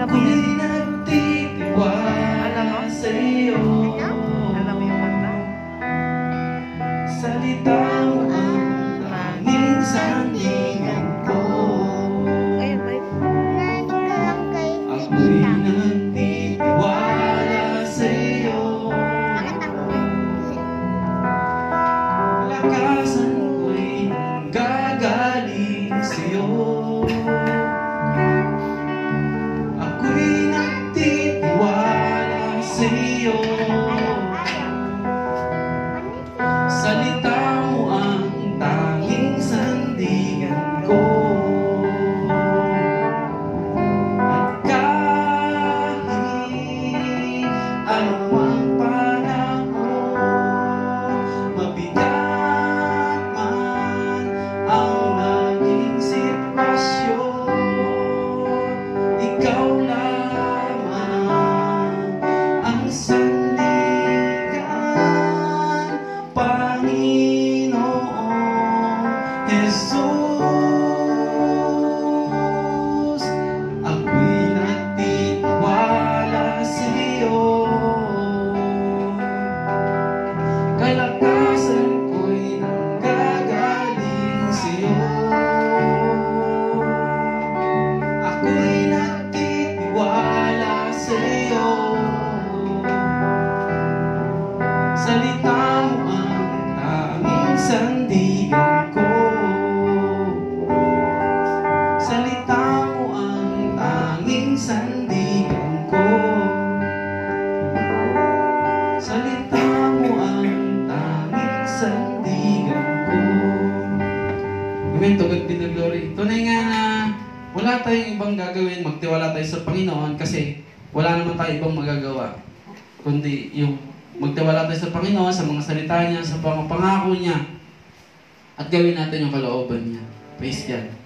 Ako'y nagtitiwala sa'yo Alam mo? Yung kanta? Salita mo ang tanging sandigan ko. Ayun, may Ako'y nagtitiwala sa'yo. Lakasan ko'y gagaling sa'yo anumang panahon Mabigat man ang naging sitwasyon Ikaw lamang ang sandigan Panginoon Jesus Salita mo ang tanging sandigan ko Salita mo ang tanging sandigan ko Salita mo ang tanging sandigan ko Amen, to God be the glory. Tunay nga na wala tayong ibang gagawin, magtiwala tayo sa Panginoon kasi wala naman tayo ibang magagawa. Kundi yung magtiwala tayo sa Panginoon, sa mga salita niya, sa mga pangako niya, at gawin natin yung kalooban niya. Praise God.